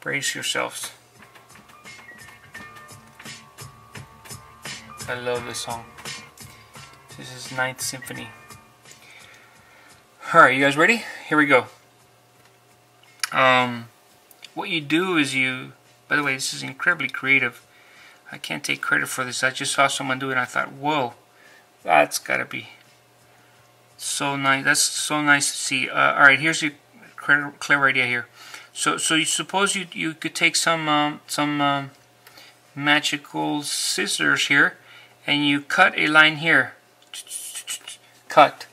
Brace yourselves. I love this song. This is Ninth Symphony. Alright, you guys ready? Here we go. Um, what you do is you, by the way, this is incredibly creative. I can't take credit for this. I just saw someone do it and I thought, whoa, that's gotta be so nice. That's so nice to see. Uh, Alright, here's your clever idea here. So, so you suppose you you could take some um, some um, magical scissors here, and you cut a line here. Cut.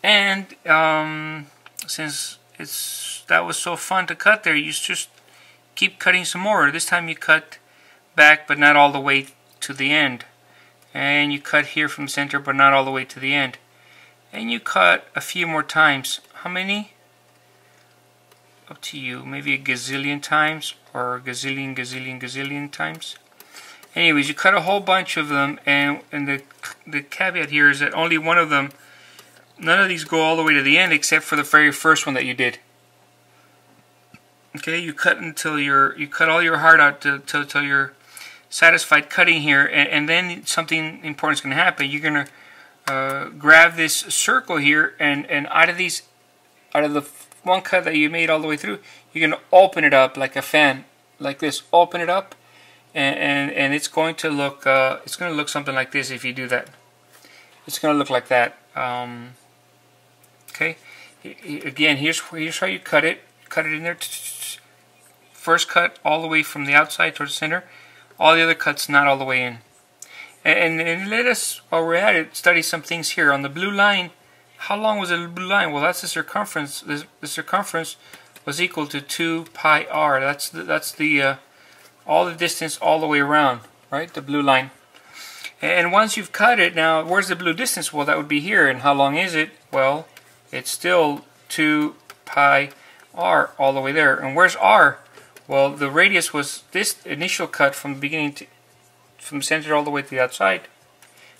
And um, since it's that was so fun to cut there, you just keep cutting some more. This time you cut back, but not all the way to the end. And you cut here from center, but not all the way to the end. And you cut a few more times. How many? Up to you. Maybe a gazillion times, or a gazillion, gazillion, gazillion times. Anyways, you cut a whole bunch of them, and, and the, the caveat here is that only one of them none of these go all the way to the end except for the very first one that you did. Okay, you cut until you're you cut all your heart out to, to, till you're satisfied cutting here, and, and then something important is going to happen. You're going to uh, grab this circle here, and and out of these, out of the one cut that you made all the way through, you're going to open it up like a fan, like this. Open it up, and and, and it's going to look uh, it's going to look something like this if you do that. It's going to look like that. Um, Okay, again, here's here's how you cut it. Cut it in there. First cut all the way from the outside towards the center. All the other cuts not all the way in. And, and let us, while we're at it, study some things here. On the blue line, how long was the blue line? Well, that's the circumference. The, the circumference was equal to 2 pi r. That's the, that's the uh, all the distance all the way around, right? The blue line. And once you've cut it, now where's the blue distance? Well, that would be here. And how long is it? Well, it's still 2 pi r all the way there. And where's r? Well, the radius was this initial cut from the beginning to, from center all the way to the outside.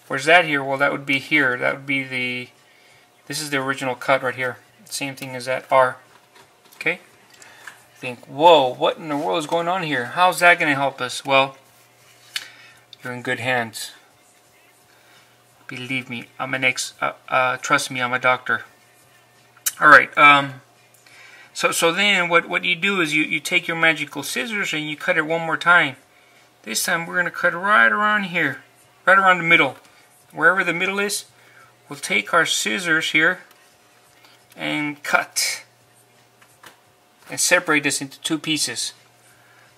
Where's that here? Well, that would be here. That would be the, this is the original cut right here. Same thing as that r. Okay? Think, whoa, what in the world is going on here? How's that going to help us? Well, you're in good hands. Believe me, I'm an ex, uh, uh, trust me, I'm a doctor. All right. Um, so so then what what you do is you you take your magical scissors and you cut it one more time. This time we're gonna cut right around here, right around the middle, wherever the middle is. We'll take our scissors here and cut and separate this into two pieces.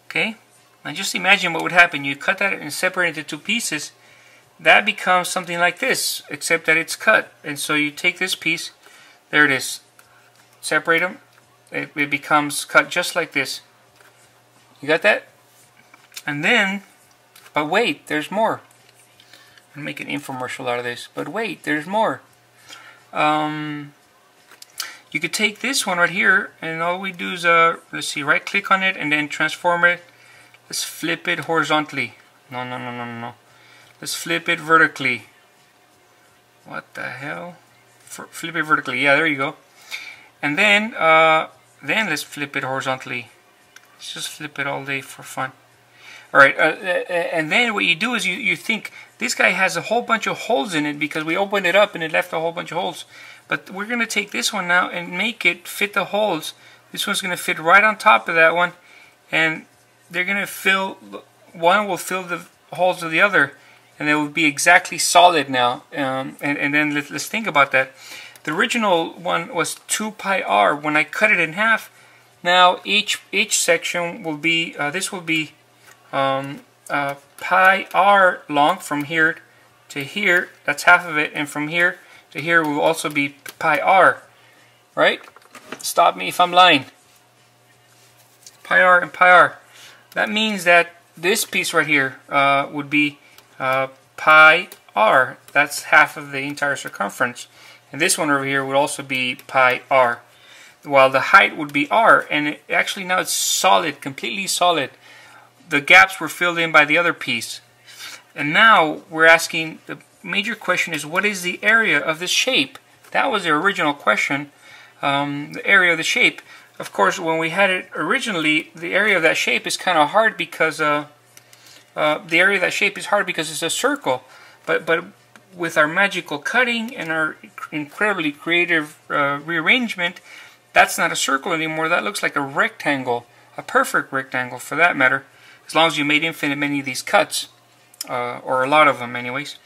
Okay. Now just imagine what would happen. You cut that and separate it into two pieces. That becomes something like this, except that it's cut. And so you take this piece, there it is separate them, it, it becomes cut just like this. You got that? And then, but wait, there's more. Make an infomercial out of this. But wait, there's more. Um, you could take this one right here, and all we do is, uh, let's see, right click on it, and then transform it. Let's flip it horizontally. No, no, no, no, no. Let's flip it vertically. What the hell? F flip it vertically. Yeah, there you go. And then, uh, then let's flip it horizontally. Let's just flip it all day for fun. All right, uh, uh, and then what you do is you, you think this guy has a whole bunch of holes in it because we opened it up and it left a whole bunch of holes. But we're going to take this one now and make it fit the holes. This one's going to fit right on top of that one. And they're going to fill, one will fill the holes of the other. And they will be exactly solid now. Um, and, and then let, let's think about that. The original one was 2 pi r. When I cut it in half, now each each section will be, uh, this will be um, uh, pi r long from here to here. That's half of it. And from here to here will also be pi r. Right? Stop me if I'm lying. Pi r and pi r. That means that this piece right here uh, would be uh, pi r. That's half of the entire circumference. And this one over here would also be pi r. While the height would be r. And it, actually now it's solid, completely solid. The gaps were filled in by the other piece. And now we're asking, the major question is what is the area of this shape? That was the original question, um, the area of the shape. of course, when we had it originally, the area of that shape is kind of hard because uh, uh, the area of that shape is hard because it's a circle. But but with our magical cutting and our incredibly creative uh, rearrangement, that's not a circle anymore. That looks like a rectangle, a perfect rectangle for that matter, as long as you made infinite many of these cuts, uh, or a lot of them anyways.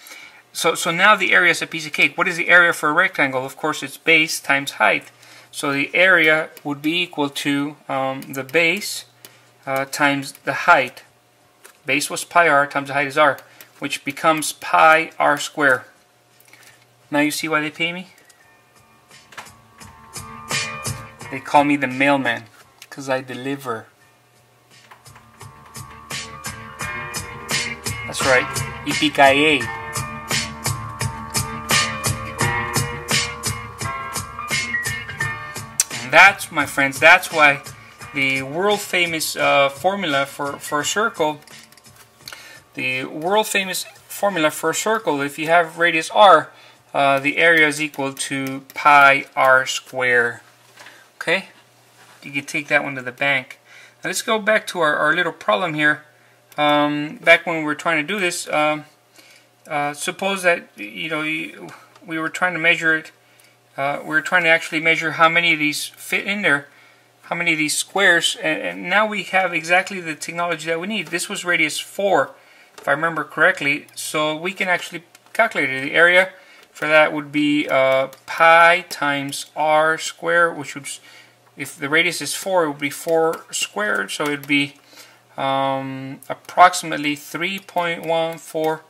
So, so now the area is a piece of cake. What is the area for a rectangle? Of course, it's base times height. So the area would be equal to um, the base uh, times the height. Base was pi r times the height is r, which becomes pi r square. Now you see why they pay me? They call me the mailman, because I deliver. Right, Yippee that's, my friends, that's why the world famous uh, formula for, for a circle, the world famous formula for a circle, if you have radius r, uh, the area is equal to pi r square. Okay? You can take that one to the bank. Now let's go back to our, our little problem here. Um, back when we were trying to do this, um, uh, suppose that you know you, we were trying to measure it uh, we were trying to actually measure how many of these fit in there, how many of these squares, and, and, now we have exactly the technology that we need. This was radius 4, if I remember correctly, so we can actually calculate it. The area for that would be uh, pi times r squared, which would, if the radius is 4, it would be 4 squared, so it would be um, approximately 3.14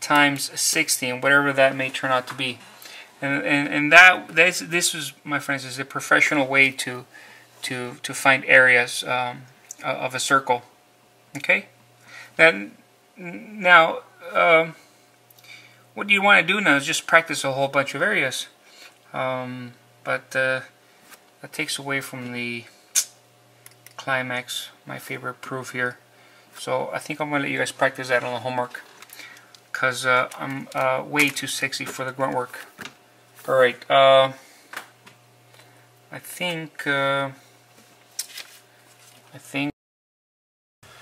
times 16, whatever that may turn out to be. And and, and that this this was my friends is a professional way to to to find areas um, of a circle. Okay? Then now um, what you want to do now is just practice a whole bunch of areas. Um, but uh, that takes away from the climax my favorite proof here. So I think I'm gonna let you guys practice that on the homework. Because uh, I'm uh, way too sexy for the grunt work. Alright, uh, I think, uh, I think